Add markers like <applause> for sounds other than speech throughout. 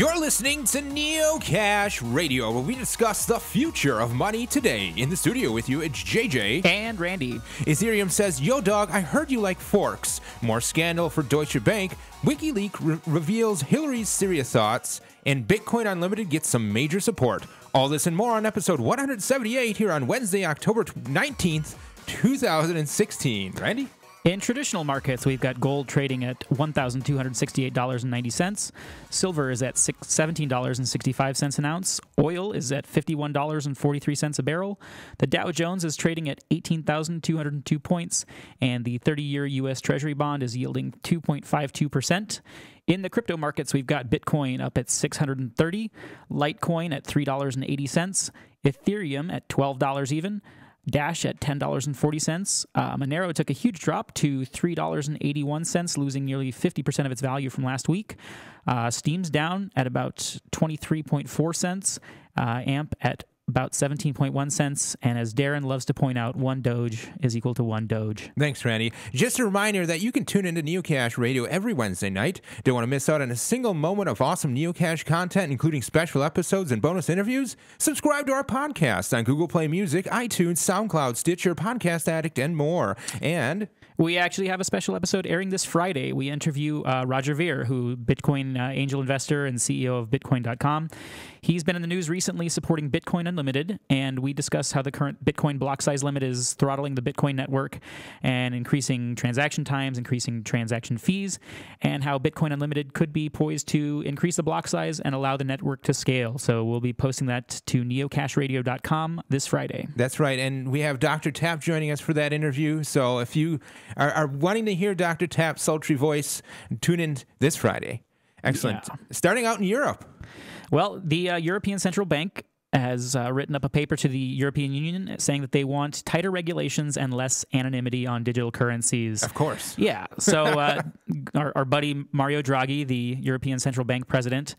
You're listening to Neocash Radio, where we discuss the future of money today. In the studio with you, it's JJ. And Randy. Ethereum says, Yo, dog, I heard you like forks. More scandal for Deutsche Bank. WikiLeaks re- reveals Hillary's serious thoughts. And Bitcoin Unlimited gets some major support. All this and more on episode 178 here on Wednesday, October 19th, 2016. Randy? In traditional markets, we've got gold trading at $1,268.90. Silver is at $17.65 an ounce. Oil is at $51.43 a barrel. The Dow Jones is trading at 18,202 points, and the 30 year U.S. Treasury bond is yielding 2.52%. In the crypto markets, we've got Bitcoin up at 630, Litecoin at $3.80, Ethereum at $12 even. Dash at $10.40. Uh, Monero took a huge drop to $3.81, losing nearly 50% of its value from last week. Uh, Steem's down at about 23.4 cents. Uh, AMP at about 17.1 cents. And as Darren loves to point out, one Doge is equal to one Doge. Thanks, Randy. Just a reminder that you can tune into Neocash Radio every Wednesday night. Don't want to miss out on a single moment of awesome Neocash content, including special episodes and bonus interviews? Subscribe to our podcast on Google Play Music, iTunes, SoundCloud, Stitcher, Podcast Addict, and more. And we actually have a special episode airing this Friday. We interview uh, Roger Ver, who Bitcoin uh, angel investor and CEO of Bitcoin.com. He's been in the news recently supporting Bitcoin Unlimited, and we discuss how the current Bitcoin block size limit is throttling the Bitcoin network and increasing transaction times, increasing transaction fees, and how Bitcoin Unlimited could be poised to increase the block size and allow the network to scale. So we'll be posting that to neocashradio.com this Friday. That's right. And we have Dr. Tap joining us for that interview. So if you are, are wanting to hear Dr. Tap's sultry voice, tune in this Friday. Excellent. Yeah. Starting out in Europe. Well, the uh, European Central Bank has uh, written up a paper to the European Union saying that they want tighter regulations and less anonymity on digital currencies. Of course. Yeah. So uh, <laughs> our, our, buddy Mario Draghi, the European Central Bank president,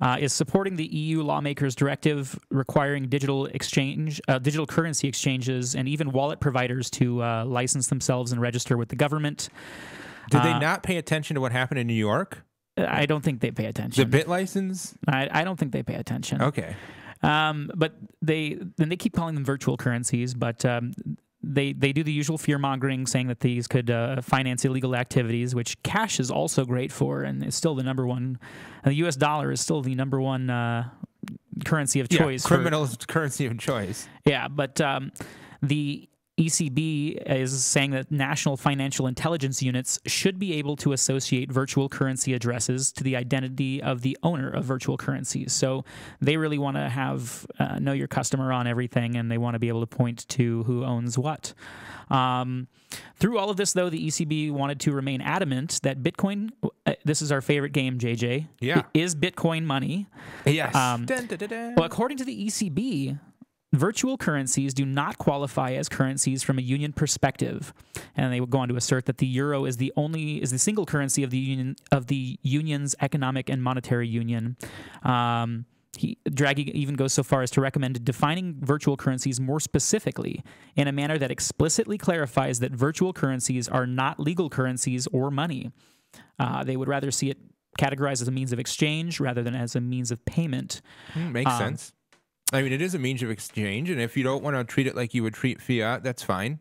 uh, is supporting the EU lawmakers' directive requiring digital exchange, uh, digital currency exchanges, and even wallet providers to uh, license themselves and register with the government. Did they uh, not pay attention to what happened in New York? I don't think they pay attention. The BitLicense? I, I don't think they pay attention. Okay. Um, but they then they keep calling them virtual currencies, but um, they they do the usual fear mongering, saying that these could uh, finance illegal activities, which cash is also great for, and is still the number one. the U.S. dollar is still the number one uh, currency of choice. Yeah, criminal for, currency of choice. Yeah, but um, the ECB is saying that national financial intelligence units should be able to associate virtual currency addresses to the identity of the owner of virtual currencies. So they really want to have uh, know your customer on everything, and they want to be able to point to who owns what. Um, through all of this, though, the ECB wanted to remain adamant that Bitcoin. Uh, this is our favorite game, JJ. Yeah, is Bitcoin money? Yes. Um, dun, dun, dun, well, according to the ECB, Virtual currencies do not qualify as currencies from a union perspective, and they would go on to assert that the euro is the only is the single currency of the union of the union's economic and monetary union. Um, he, Draghi even goes so far as to recommend defining virtual currencies more specifically in a manner that explicitly clarifies that virtual currencies are not legal currencies or money. Uh, they would rather see it categorized as a means of exchange rather than as a means of payment. Mm, makes um, sense. I mean, it is a means of exchange, and if you don't want to treat it like you would treat fiat, that's fine.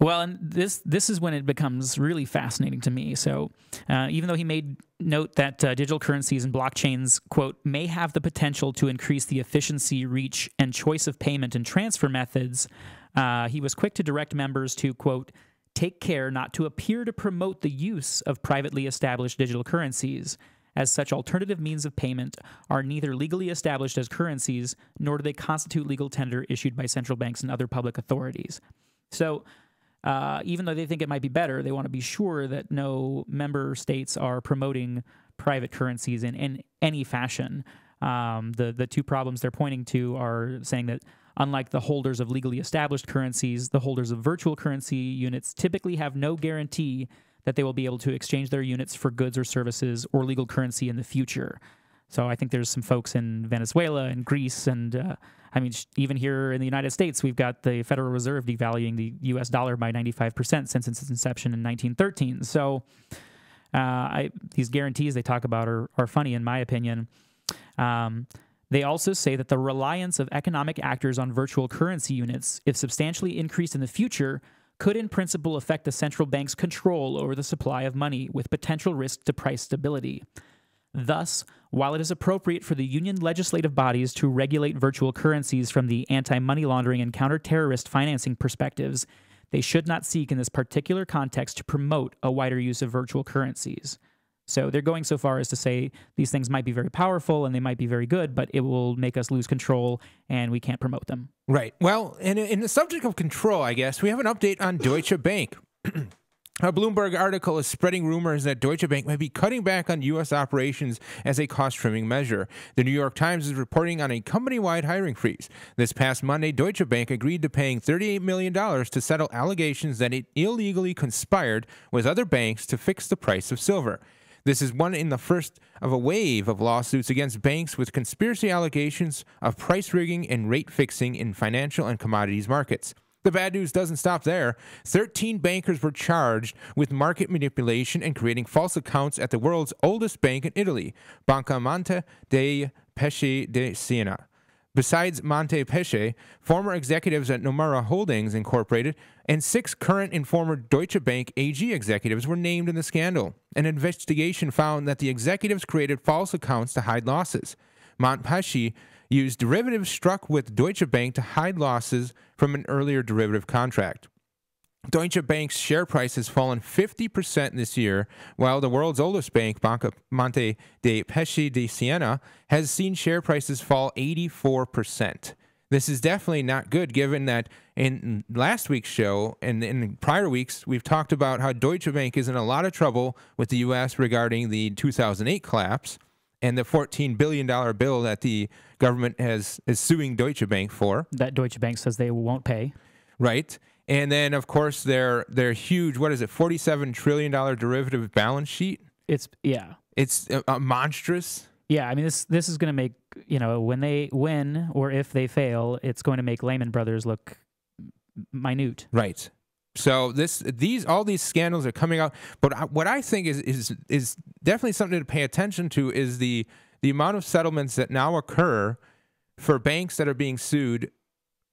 Well, and this this is when it becomes really fascinating to me. So, uh, even though he made note that uh, digital currencies and blockchains quote may have the potential to increase the efficiency, reach, and choice of payment and transfer methods, uh, he was quick to direct members to quote take care not to appear to promote the use of privately established digital currencies as such alternative means of payment are neither legally established as currencies nor do they constitute legal tender issued by central banks and other public authorities. So, uh, even though they think it might be better, they want to be sure that no member states are promoting private currencies in, in any fashion. Um, the the two problems they're pointing to are saying that unlike the holders of legally established currencies, the holders of virtual currency units typically have no guarantee that they will be able to exchange their units for goods or services or legal currency in the future. So I think there's some folks in Venezuela and Greece, and uh, I mean, even here in the United States, we've got the Federal Reserve devaluing the U.S. dollar by 95% since its inception in 1913. So I, these guarantees they talk about are, are funny, in my opinion. Um, they also say that the reliance of economic actors on virtual currency units, if substantially increased in the future, could in principle affect the central bank's control over the supply of money with potential risk to price stability. Thus, while it is appropriate for the union legislative bodies to regulate virtual currencies from the anti money laundering and counter terrorist financing perspectives, they should not seek in this particular context to promote a wider use of virtual currencies. So they're going so far as to say these things might be very powerful and they might be very good, but it will make us lose control and we can't promote them. Right. Well, in, in the subject of control, I guess, we have an update on Deutsche Bank. <clears throat> A Bloomberg article is spreading rumors that Deutsche Bank might be cutting back on U.S. operations as a cost trimming measure. The New York Times is reporting on a company wide hiring freeze. This past Monday, Deutsche Bank agreed to paying $38 million to settle allegations that it illegally conspired with other banks to fix the price of silver. This is one in the first of a wave of lawsuits against banks with conspiracy allegations of price rigging and rate fixing in financial and commodities markets. The bad news doesn't stop there. 13 bankers were charged with market manipulation and creating false accounts at the world's oldest bank in Italy, Banca Monte dei Paschi di Siena. Besides Monte Pesce, former executives at Nomura Holdings Incorporated and six current and former Deutsche Bank AG executives were named in the scandal. An investigation found that the executives created false accounts to hide losses. Montepaschi used derivatives struck with Deutsche Bank to hide losses from an earlier derivative contract. Deutsche Bank's share price has fallen 50% this year, while the world's oldest bank, Banca Monte dei Paschi di Siena, has seen share prices fall 84%. This is definitely not good, given that in last week's show and in prior weeks, we've talked about how Deutsche Bank is in a lot of trouble with the U.S. regarding the 2008 collapse and the $14 billion bill that the government has is suing Deutsche Bank for. That Deutsche Bank says they won't pay. Right. And then, of course, their their huge what is it, forty seven trillion dollar derivative balance sheet. It's yeah, it's uh, uh, monstrous. Yeah, I mean this this is going to make you know when they win or if they fail, it's going to make Lehman Brothers look minute. Right. So this these all these scandals are coming out, but what I think is is is definitely something to pay attention to is the the amount of settlements that now occur for banks that are being sued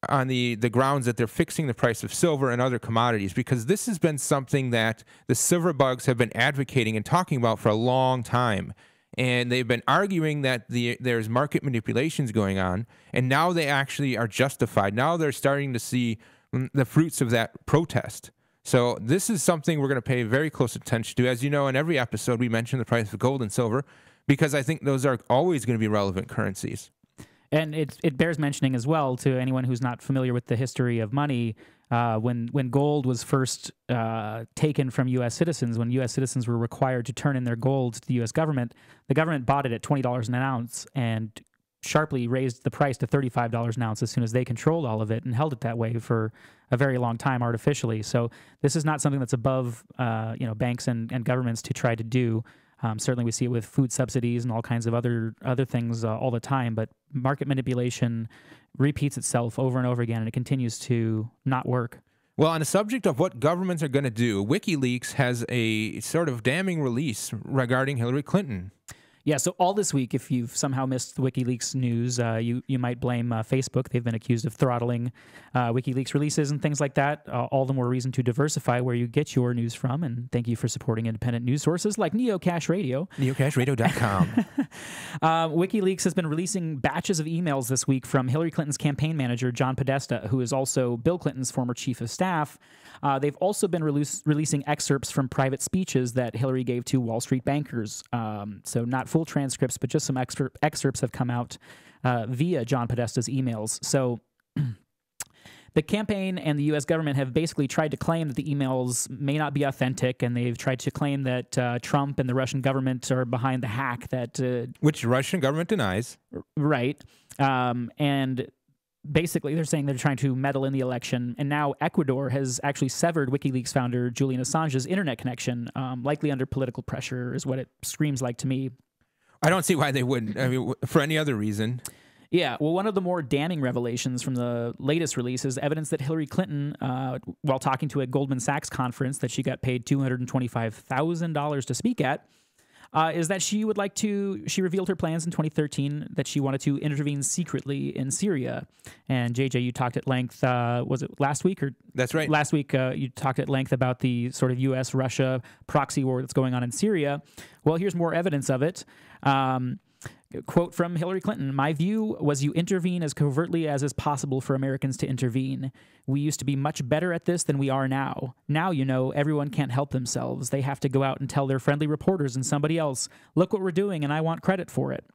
on the, the grounds that they're fixing the price of silver and other commodities because this has been something that the silver bugs have been advocating and talking about for a long time. And they've been arguing that the there's market manipulations going on and now they actually are justified. Now they're starting to see mm, the fruits of that protest. So this is something we're going to pay very close attention to. As you know in every episode we mention the price of gold and silver because i think those are always going to be relevant currencies and it it bears mentioning as well to anyone who's not familiar with the history of money. Uh, when when gold was first uh, taken from U.S. citizens, when U.S. citizens were required to turn in their gold to the U.S. government, the government bought it at twenty dollars an ounce and sharply raised the price to thirty-five dollars an ounce as soon as they controlled all of it and held it that way for a very long time artificially. So this is not something that's above uh, you know banks and, and governments to try to do. Um, certainly, we see it with food subsidies and all kinds of other other things uh, all the time. But market manipulation repeats itself over and over again, and it continues to not work. Well, on the subject of what governments are going to do, WikiLeaks has a sort of damning release regarding Hillary Clinton. Yeah, so all this week, if you've somehow missed the WikiLeaks news, uh, you you might blame uh, Facebook. They've been accused of throttling uh, WikiLeaks releases and things like that. Uh, all the more reason to diversify where you get your news from. And thank you for supporting independent news sources like Neocash Radio. Neocashradio.com. <laughs> Uh, WikiLeaks has been releasing batches of emails this week from Hillary Clinton's campaign manager, John Podesta, who is also Bill Clinton's former chief of staff. Uh, they've also been release, releasing excerpts from private speeches that Hillary gave to Wall Street bankers. Um, so, not full transcripts, but just some excer- excerpts have come out uh, via John Podesta's emails. So, <clears throat> the campaign and the U.S. government have basically tried to claim that the emails may not be authentic, and they've tried to claim that uh, Trump and the Russian government are behind the hack. That uh, which the Russian government denies, right? Um, and basically they're saying they're trying to meddle in the election and now ecuador has actually severed wikileaks founder julian assange's internet connection um, likely under political pressure is what it screams like to me i don't see why they wouldn't. I mean for any other reason. Yeah, well, one of the more damning revelations from the latest release is evidence that Hillary Clinton, uh, while talking to a Goldman Sachs conference that she got paid $225,000 to speak at, uh, is that she would like to. She revealed her plans in 2013 that she wanted to intervene secretly in Syria. And JJ, you talked at length. Uh, was it last week or That's right. last week? Uh, you talked at length about the sort of U.S. Russia proxy war that's going on in Syria. Well, here's more evidence of it. Um, Quote from Hillary Clinton My view was you intervene as covertly as is possible for Americans to intervene. We used to be much better at this than we are now. Now, you know, everyone can't help themselves. They have to go out and tell their friendly reporters and somebody else, look what we're doing, and I want credit for it.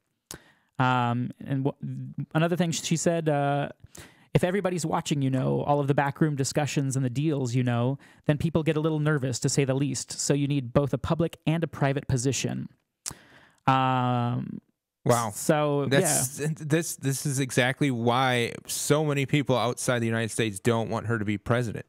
Um, and w- another thing she said, uh, if everybody's watching, you know, all of the backroom discussions and the deals, you know, then people get a little nervous to say the least. So you need both a public and a private position. Um, Wow. so That's yeah, this this is exactly why so many people outside the United States don't want her to be president.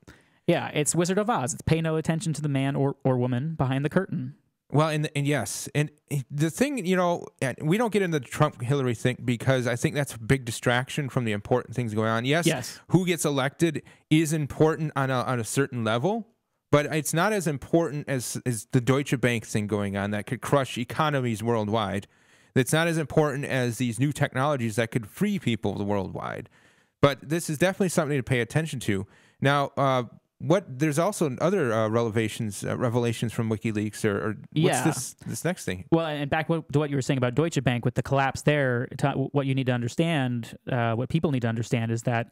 yeah, it's Wizard of Oz. It's pay no attention to the man or, or woman behind the curtain. Well, and and yes, and the thing you know, we don't get into the Trump Hillary thing because I think that's a big distraction from the important things going on. Yes, Yes. who gets elected is important on a on a certain level, but it's not as important as as the Deutsche Bank thing going on that could crush economies worldwide. It's not as important as these new technologies that could free people worldwide. But this is definitely something to pay attention to. Now, uh, what there's also other uh, revelations uh, revelations from WikiLeaks or, or what's Yeah. this this next thing? Well, and back to what you were saying about Deutsche Bank with the collapse there, what you need to understand, uh, what people need to understand is that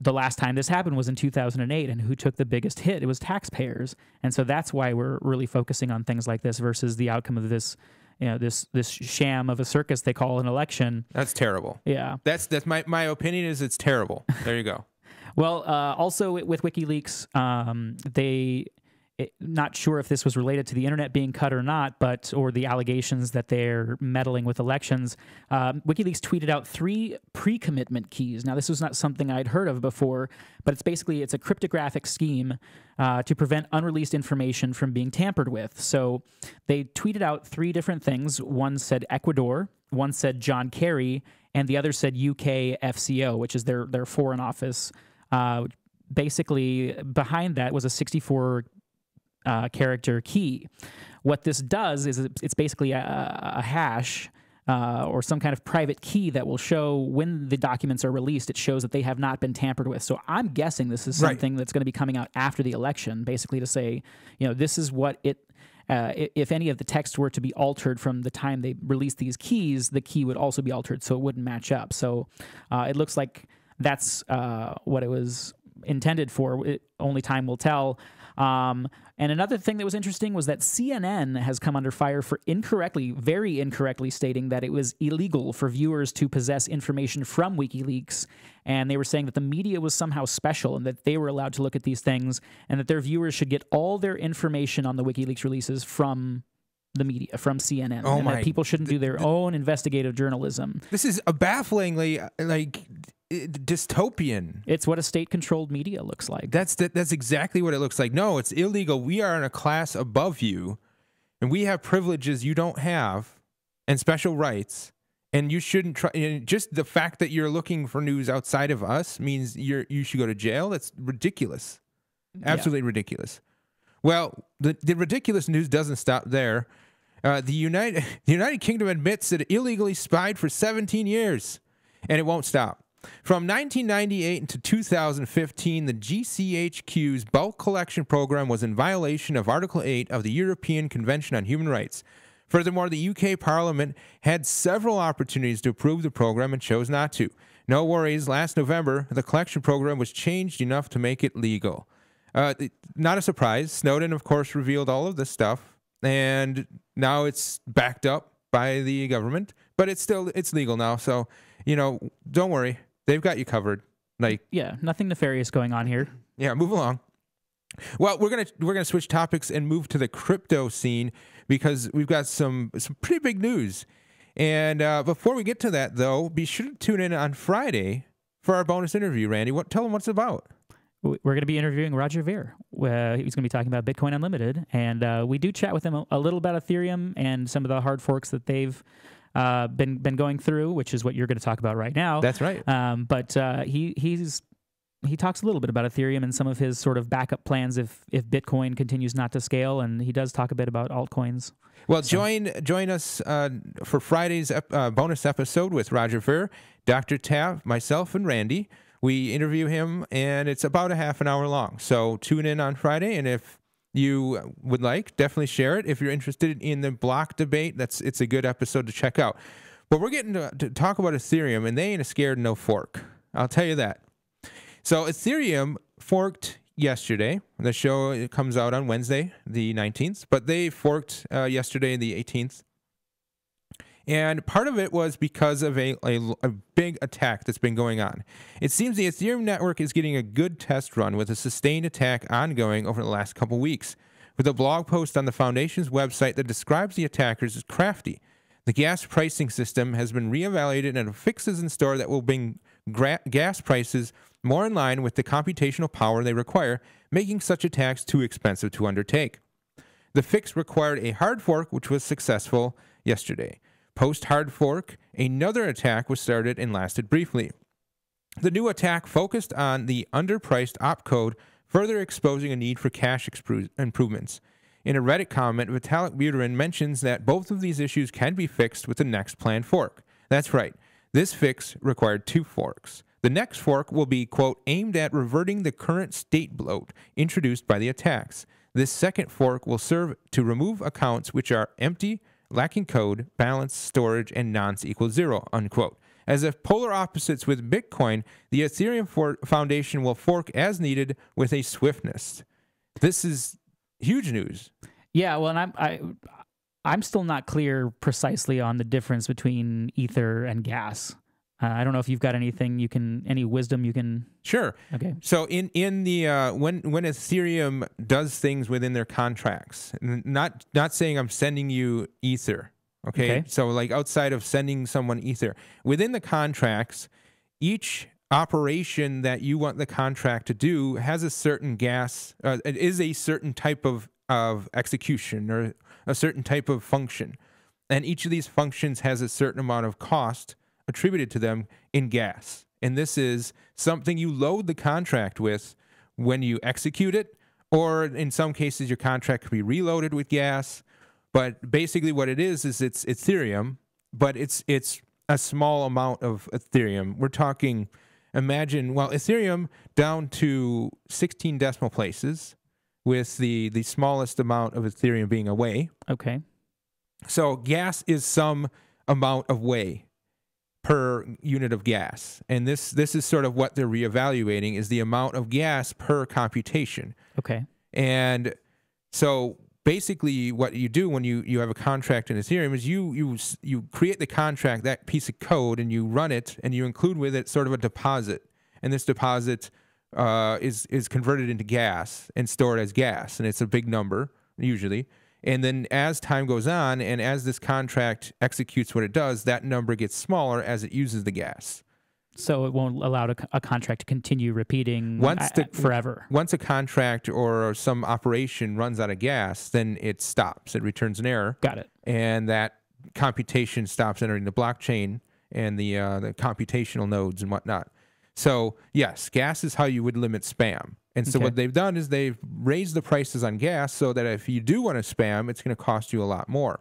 the last time this happened was in 2008, and who took the biggest hit? It was taxpayers, and so that's why we're really focusing on things like this versus the outcome of this, you know, this this sham of a circus they call an election. That's terrible. Yeah. That's that's my my opinion is it's terrible. There you go. <laughs> Well, uh, also with- with WikiLeaks, um, they it, not sure if this was related to the internet being cut or not, but or the allegations that they're meddling with elections. Um, WikiLeaks tweeted out three pre-commitment keys. Now, this was not something I'd heard of before, but it's basically it's a cryptographic scheme uh, to prevent unreleased information from being tampered with. So they tweeted out three different things. One said Ecuador, one said John Kerry, and the other said UK FCO, which is their their foreign office. Uh, basically, behind that was a 64 uh, character key. What this does is it's basically a, a hash. Uh, or some kind of private key that will show when the documents are released. It shows that they have not been tampered with. So I'm guessing this is Right. something that's going to be coming out after the election, basically to say, you know, this is what it. Uh, if any of the text were to be altered from the time they released these keys, the key would also be altered, so it wouldn't match up. So uh, it looks like that's uh, what it was intended for. It, only time will tell. Um, and another thing that was interesting was that CNN has come under fire for incorrectly, very incorrectly stating that it was illegal for viewers to possess information from WikiLeaks. And they were saying that the media was somehow special and that they were allowed to look at these things and that their viewers should get all their information on the WikiLeaks releases from the media, from CNN. Oh and my- that people shouldn't do their own investigative journalism. This is a bafflingly like dystopian. It's what a state controlled media looks like. That's that, that's exactly what it looks like. No, it's illegal. We are in a class above you, and we have privileges you don't have, and special rights. And you shouldn't try. And just the fact that you're looking for news outside of us means you're you should go to jail. That's ridiculous. Absolutely ridiculous. Well, the, the ridiculous news doesn't stop there. Uh, the United <laughs> the United Kingdom admits that it illegally spied for 17 years, and it won't stop. From 1998 into 2015, the GCHQ's bulk collection program was in violation of Article 8 of the European Convention on Human Rights. Furthermore, the UK Parliament had several opportunities to approve the program and chose not to. No worries, last November, the collection program was changed enough to make it legal. Uh, not a surprise. Snowden, of course, revealed all of this stuff, and now it's backed up by the government, but it's still it's legal now. So you know, don't worry, they've got you covered. Like, yeah, nothing nefarious going on here. yeah, move along. Well, we're gonna we're gonna switch topics and move to the crypto scene because we've got some some pretty big news. And uh, before we get to that, though, be sure to tune in on Friday for our bonus interview. Randy, what tell them what's about? We're going to be interviewing Roger Ver. Uh, he's going to be talking about Bitcoin Unlimited, and uh, we do chat with him a, a little about Ethereum and some of the hard forks that they've uh, been been going through, which is what you're going to talk about right now. That's right. Um, but uh, he he's he talks a little bit about Ethereum and some of his sort of backup plans if if Bitcoin continues not to scale, and he does talk a bit about altcoins. Well, join join us uh, for Friday's ep- uh, bonus episode with Roger Ver, Dr. Tav, myself, and Randy. We interview him, and it's about a half an hour long. So tune in on Friday, and if you would like, definitely share it. If you're interested in the block debate, that's it's a good episode to check out. But we're getting to, to talk about Ethereum, and they ain't scared no fork. I'll tell you that. So Ethereum forked yesterday. The show comes out on Wednesday, the 19th, but they forked uh, yesterday, the 18th. And part of it was because of a, a, a, big attack that's been going on. It seems the Ethereum network is getting a good test run with a sustained attack ongoing over the last couple weeks. With a blog post on the Foundation's website that describes the attackers as crafty. The gas pricing system has been reevaluated and fixes in store that will bring gra- gas prices more in line with the computational power they require, making such attacks too expensive to undertake. The fix required a hard fork, which was successful yesterday. Post hard fork, another attack was started and lasted briefly. The new attack focused on the underpriced opcode, further exposing a need for expro- improvements. In a Reddit comment, Vitalik Buterin mentions that both of these issues can be fixed with the next planned fork. That's right, this fix required two forks. The next fork will be, quote, aimed at reverting the current state bloat introduced by the attacks. This second fork will serve to remove accounts which are empty, lacking code, balance, storage, and nonce equals zero, unquote. As if polar opposites with Bitcoin, the Ethereum for- Foundation will fork as needed with a swiftness. This is huge news. Yeah, well, and I'm I, I'm still not clear precisely on the difference between ether and gas. Uh, I don't know if you've got anything you can, any wisdom you can. Sure. Okay. So in in the uh, when when Ethereum does things within their contracts, not not saying I'm sending you ether. Okay? Okay. So like outside of sending someone ether, within the contracts, each operation that you want the contract to do has a certain gas. Uh, it is a certain type of of execution or a certain type of function, and each of these functions has a certain amount of cost attributed to them in gas. And this is something you load the contract with when you execute it, or in some cases, your contract can be reloaded with gas. But basically, what it is is it's Ethereum, but it's it's a small amount of Ethereum. We're talking, imagine, well, Ethereum down to 16 decimal places, with the the smallest amount of Ethereum being away. Okay. So gas is some amount of wei per unit of gas. And this this is sort of what they're reevaluating is the amount of gas per computation. Okay. And so basically what you do when you, you have a contract in Ethereum is you you you create the contract, that piece of code, and you run it and you include with it sort of a deposit. And this deposit uh, is is converted into gas and stored as gas, and it's a big number usually. And then as time goes on, and as this contract executes what it does, that number gets smaller as it uses the gas. So it won't allow a, a contract to continue repeating Once a- the- forever. Once a contract or some operation runs out of gas, then it stops. It returns an error, Got it. and that computation stops entering the blockchain and the uh, the computational nodes and whatnot. So yes, gas is how you would limit spam. And so Okay. what they've done is they've raised the prices on gas so that if you do want to spam, it's going to cost you a lot more.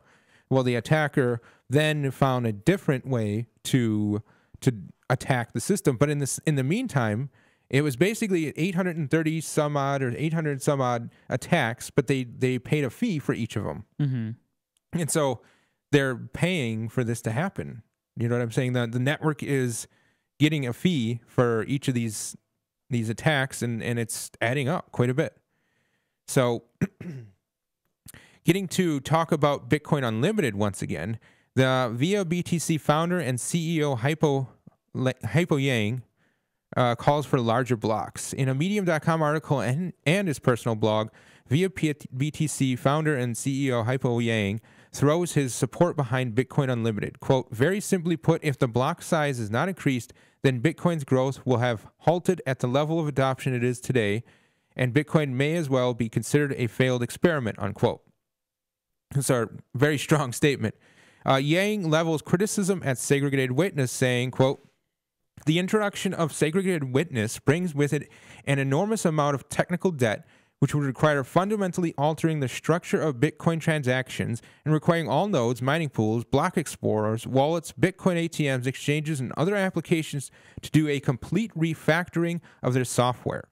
Well, the attacker then found a different way to to attack the system, but in this in the meantime, it was basically 830 some odd or 800 some odd attacks, but they they paid a fee for each of them. hmm And so they're paying for this to happen. You know what I'm saying? The the network is getting a fee for each of these these attacks and, and it's adding up quite a bit. So <clears throat> getting to talk about Bitcoin Unlimited once again, the ViaBTC founder and CEO Haipo Haipo Yang uh, calls for larger blocks. In a Medium.com article and, and his personal blog, ViaBTC founder and CEO Haipo Yang throws his support behind Bitcoin Unlimited. Quote, very simply put, if the block size is not increased, then Bitcoin's growth will have halted at the level of adoption it is today, and Bitcoin may as well be considered a failed experiment, unquote. It's a very strong <laughs> statement. Uh, Yang levels criticism at segregated witness, saying, "quote The introduction of segregated witness brings with it an enormous amount of technical debt." Which would require fundamentally altering the structure of Bitcoin transactions and requiring all nodes, mining pools, block explorers, wallets, Bitcoin ATMs, exchanges, and other applications to do a complete refactoring of their software.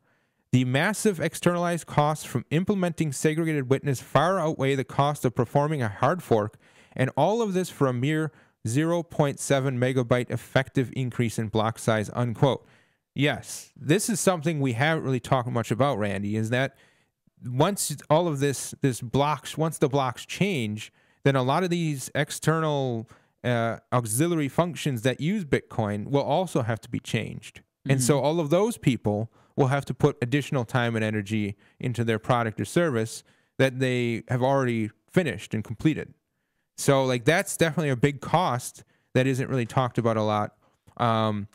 The massive externalized costs from implementing segregated witness far outweigh the cost of performing a hard fork, and all of this for a mere 0.7 megabyte effective increase in block size, unquote. Yes, this is something we haven't really talked much about, Randy, is that once all of this this blocks once the blocks change, then a lot of these external uh, auxiliary functions that use Bitcoin will also have to be changed. Mm-hmm. And so all of those people will have to put additional time and energy into their product or service that they have already finished and completed. So like that's definitely a big cost that isn't really talked about a lot. Um,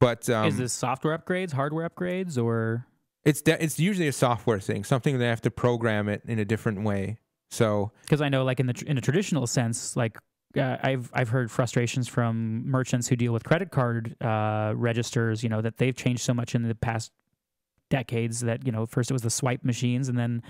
but um, is this software upgrades, hardware upgrades, or it's de- it's usually a software thing, something they have to program it in a different way. So because I know, like in the tr- in a traditional sense, like uh, I've I've heard frustrations from merchants who deal with credit card uh, registers. You know that they've changed so much in the past decades that you know first it was the swipe machines, and then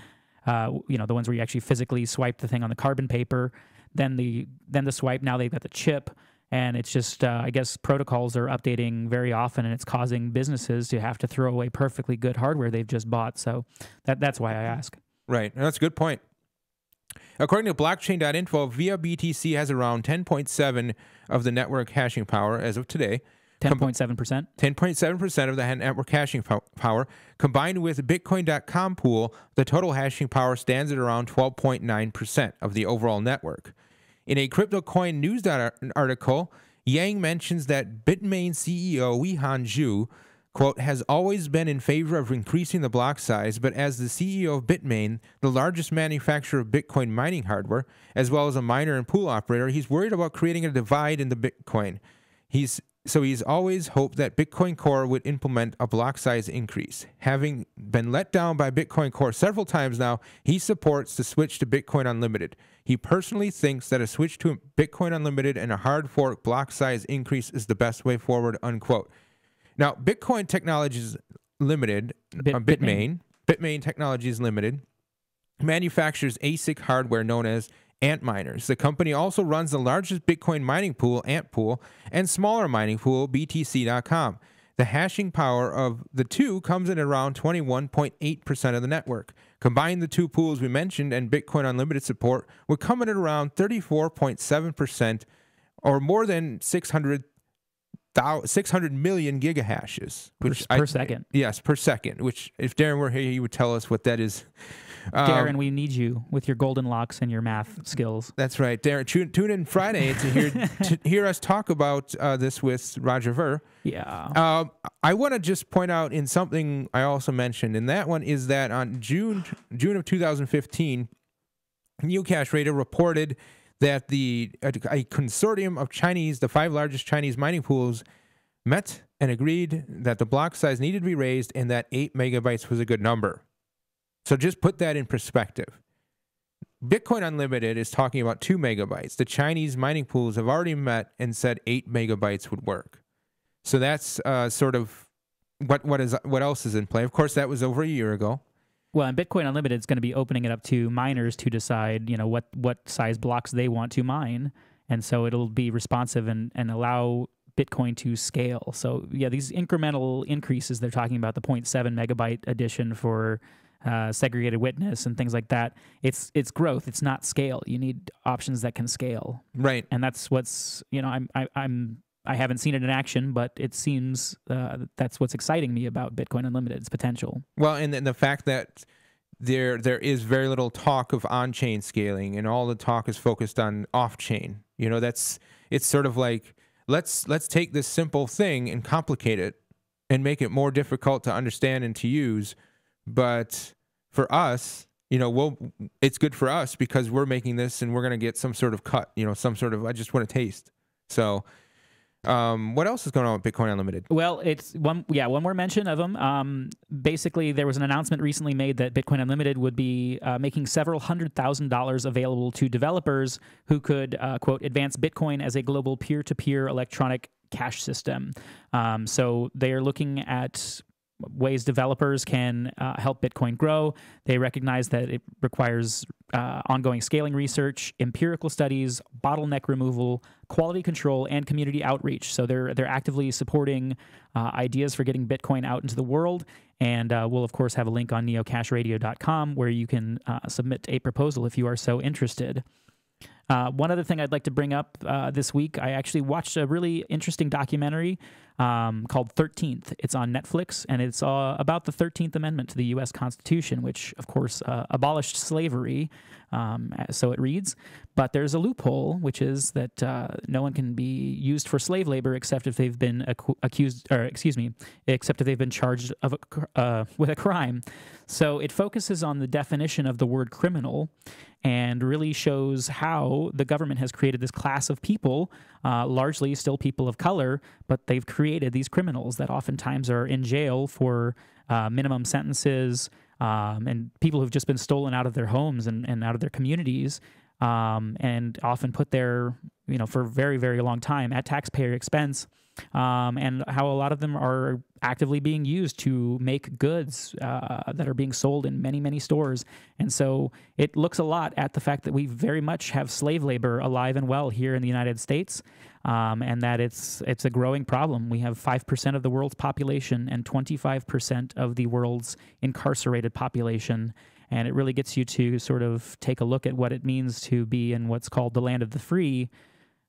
uh, you know the ones where you actually physically swipe the thing on the carbon paper. Then the then the swipe. Now they've got the chip and it's just uh, i guess protocols are updating very often and it's causing businesses to have to throw away perfectly good hardware they've just bought so that, that's why i ask right that's a good point according to blockchain.info ViaBTC has around 10.7 of the network hashing power as of today 10.7%? 10.7% of the network hashing power. Combined with Bitcoin.com pool, the total hashing power stands at around 12.9% of the overall network. In a CryptoCoin news article, Yang mentions that Bitmain CEO Jihan Wu, quote, has always been in favor of increasing the block size, but as the CEO of Bitmain, the largest manufacturer of Bitcoin mining hardware, as well as a miner and pool operator, he's worried about creating a divide in the Bitcoin. He's so he's always hoped that Bitcoin Core would implement a block size increase. Having been let down by Bitcoin Core several times now, he supports the switch to Bitcoin Unlimited. He personally thinks that a switch to Bitcoin Unlimited and a hard fork block size increase is the best way forward, unquote. Now, Bitcoin Technologies Limited, Bit, uh, Bitmain, Bitmain Technologies Limited, manufactures ASIC hardware known as Antminers. The company also runs the largest Bitcoin mining pool, Antpool, and smaller mining pool, BTC.com. The hashing power of the two comes in around 21.8% of the network. Combine the two pools we mentioned and Bitcoin Unlimited support would come in at around 34.7% or more than 600 600 million gigahashes which per, per I, second. Yes, per second, which if Darren were here, he would tell us what that is um, Darren, we need you with your golden locks and your math skills. That's right, Darren. Tune, tune in Friday to hear <laughs> to hear us talk about uh, this with Roger Ver. Yeah. Uh, I want to just point out in something I also mentioned, and that one is that on June June of 2015, Neocash Radar reported that the a, a consortium of Chinese, the five largest Chinese mining pools, met and agreed that the block size needed to be raised and that eight megabytes was a good number. So just put that in perspective. Bitcoin Unlimited is talking about two megabytes. The Chinese mining pools have already met and said eight megabytes would work. So that's uh, sort of what what is what else is in play. Of course, that was over a year ago. Well, and Bitcoin Unlimited is going to be opening it up to miners to decide, you know, what what size blocks they want to mine, and so it'll be responsive and and allow Bitcoin to scale. So yeah, these incremental increases they're talking about the 0.7 megabyte addition for uh, segregated witness and things like that. It's it's growth. It's not scale. You need options that can scale. Right. And that's what's you know I'm I, I'm I haven't seen it in action, but it seems uh, that's what's exciting me about Bitcoin Unlimited's potential. Well, and, and the fact that there there is very little talk of on-chain scaling, and all the talk is focused on off-chain. You know, that's it's sort of like let's let's take this simple thing and complicate it and make it more difficult to understand and to use but for us, you know, well, it's good for us because we're making this and we're going to get some sort of cut, you know, some sort of, I just want to taste. So, Um, what else is going on with Bitcoin Unlimited? Well, it's one, yeah, one more mention of them. Um, basically, there was an announcement recently made that Bitcoin Unlimited would be uh, making several hundred thousand dollars available to developers who could, uh, quote, advance Bitcoin as a global peer to peer electronic cash system. Um, so they are looking at ways developers can uh, help Bitcoin grow. They recognize that it requires uh, ongoing scaling research, empirical studies, bottleneck removal, quality control, and community outreach. So they're they're actively supporting uh, ideas for getting Bitcoin out into the world. And uh, we'll of course have a link on neocashradio.com where you can uh, submit a proposal if you are so interested. Uh, one other thing I'd like to bring up uh, this week, I actually watched a really interesting documentary um, called 13th. It's on Netflix, and it's uh, about the 13th Amendment to the U.S. Constitution, which, of course, uh, abolished slavery, um, so it reads. But there's a loophole, which is that uh, no one can be used for slave labor except if they've been ac- accused, or excuse me, except if they've been charged of a, uh, with a crime. So it focuses on the definition of the word criminal and really shows how the government has created this class of people, uh, largely still people of color, but they've created these criminals that oftentimes are in jail for uh, minimum sentences um, and people who've just been stolen out of their homes and, and out of their communities. Um, and often put there, you know, for very, very long time at taxpayer expense um, and how a lot of them are actively being used to make goods uh, that are being sold in many, many stores. And so it looks a lot at the fact that we very much have slave labor alive and well here in the United States, um, and that it's it's a growing problem. We have five percent of the world's population and twenty five percent of the world's incarcerated population. And it really gets you to sort of take a look at what it means to be in what's called the land of the free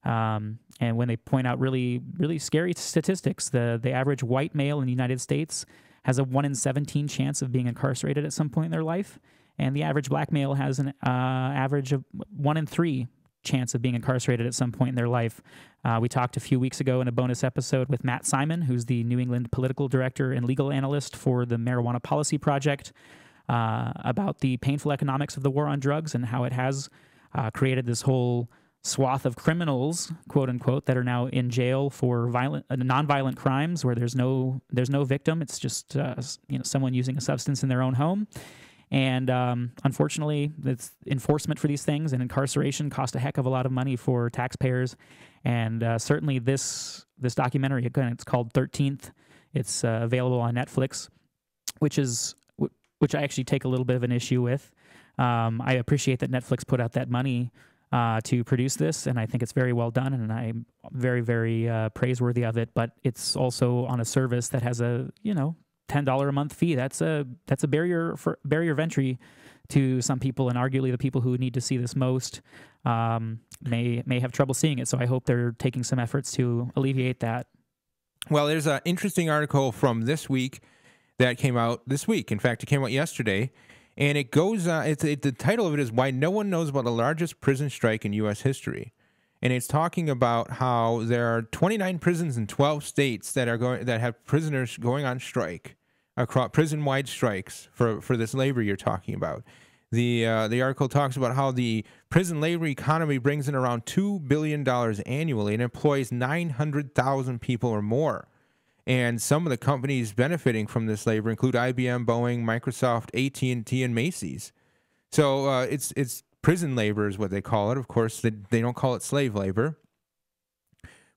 um, and when they point out really, really scary statistics, the the average white male in the United States has a one in 17 chance of being incarcerated at some point in their life, and the average black male has an uh, average of one in three chance of being incarcerated at some point in their life. Uh, we talked a few weeks ago in a bonus episode with Matt Simon, who's the New England political director and legal analyst for the Marijuana Policy Project, uh, about the painful economics of the war on drugs and how it has uh, created this whole swath of criminals, quote unquote, that are now in jail for violent, uh, nonviolent crimes where there's no there's no victim. It's just uh, you know someone using a substance in their own home. And um, unfortunately, it's enforcement for these things and incarceration cost a heck of a lot of money for taxpayers. And uh, certainly, this this documentary again, it's called Thirteenth. It's uh, available on Netflix, which is which I actually take a little bit of an issue with. Um, I appreciate that Netflix put out that money uh, to produce this, and I think it's very well done, and I'm very, very uh, praiseworthy of it. But it's also on a service that has a you know ten dollar a month fee. That's a that's a barrier for barrier of entry to some people, and arguably the people who need to see this most um, may may have trouble seeing it. So I hope they're taking some efforts to alleviate that. Well, there's an interesting article from this week that came out this week. In fact, it came out yesterday and it goes. Uh, it's it, the title of it is "Why No One Knows About the Largest Prison Strike in U.S. History," and it's talking about how there are 29 prisons in 12 states that are going that have prisoners going on strike, across prison-wide strikes for for this labor you're talking about. The uh, the article talks about how the prison labor economy brings in around two billion dollars annually and employs 900,000 people or more. And some of the companies benefiting from this labor include IBM, Boeing, Microsoft, AT&T, and Macy's. So uh, it's it's prison labor is what they call it. Of course, they, they don't call it slave labor.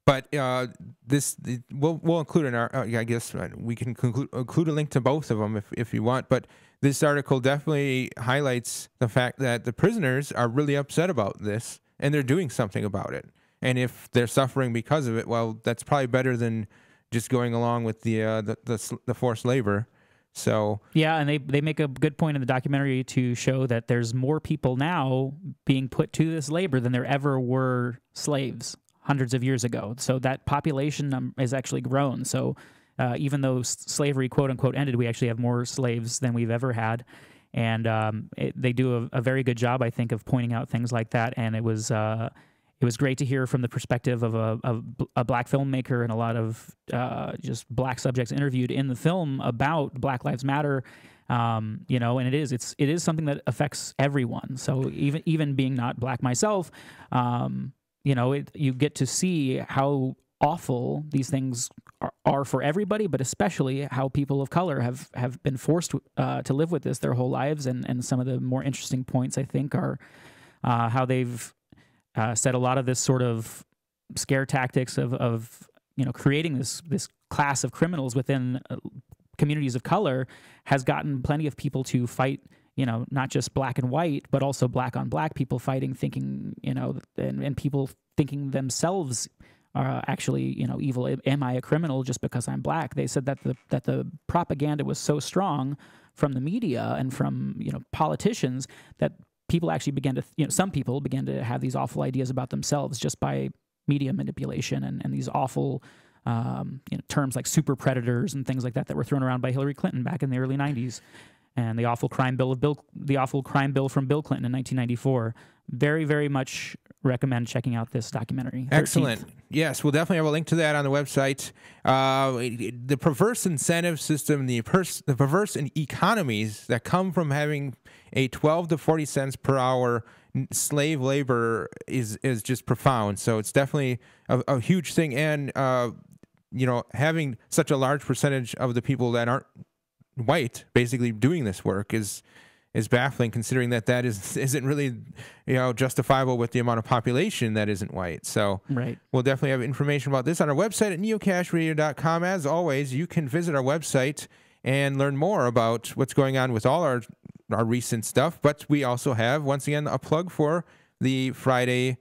But uh, this we'll we'll include in our uh, I guess uh, we can conclude, include a link to both of them if if you want. But this article definitely highlights the fact that the prisoners are really upset about this and they're doing something about it. And if they're suffering because of it, well, that's probably better than just going along with the uh, the, the, the forced labor. So yeah, and they they make a good point in the documentary to show that there's more people now being put to this labor than there ever were slaves hundreds of years ago. So that population is actually grown. So uh, even though slavery quote unquote ended, we actually have more slaves than we've ever had. And um, it, they do a, a, very good job, I think, of pointing out things like that. And it was uh, it was great to hear from the perspective of a, of a black filmmaker and a lot of uh, just black subjects interviewed in the film about Black Lives Matter. Um, you know, and it is it's it is something that affects everyone. So even even being not black myself, um, you know, it, you get to see how awful these things are, are for everybody, but especially how people of color have have been forced uh, to live with this their whole lives. And and some of the more interesting points I think are uh, how they've uh, said a lot of this sort of scare tactics of of you know creating this this class of criminals within uh, communities of color has gotten plenty of people to fight you know not just black and white but also black on black people fighting thinking you know and, and people thinking themselves are actually you know evil. Am i a criminal just because i'm black? They said that the that the propaganda was so strong from the media and from you know politicians that people actually began to you know some people began to have these awful ideas about themselves just by media manipulation and, and these awful um, you know, terms like super predators and things like that that were thrown around by Hillary Clinton back in the early 90s, and the awful crime bill of Bill, the awful crime bill from Bill Clinton in 1994. Very, very much recommend checking out this documentary. 13th. Excellent. Yes, we'll definitely have a link to that on the website. Uh, the perverse incentive system, the, pers- the perverse economies that come from having a 12 to 40 cents per hour slave labor is is just profound. So it's definitely a, a huge thing, and uh, you know, having such a large percentage of the people that aren't white basically doing this work is is baffling considering that that is <laughs> isn't really you know justifiable with the amount of population that isn't white. So right. we'll definitely have information about this on our website at neocashradio.com as always you can visit our website and learn more about what's going on with all our our recent stuff. But we also have once again a plug for the friday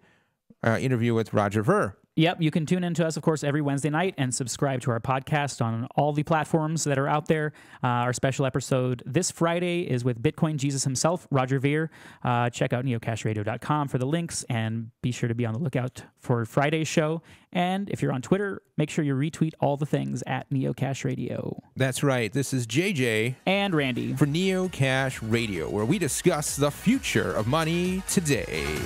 uh, interview with roger ver Yep, you can tune in to us, of course, every Wednesday night and subscribe to our podcast on all the platforms that are out there. Uh, our special episode this Friday is with Bitcoin Jesus himself, Roger Ver. Uh, check out neocashradio.com for the links and be sure to be on the lookout for Friday's show. And if you're on Twitter, make sure you retweet all the things at Neocash Radio. That's right. This is JJ and Randy for Neocash Radio, where we discuss the future of money today.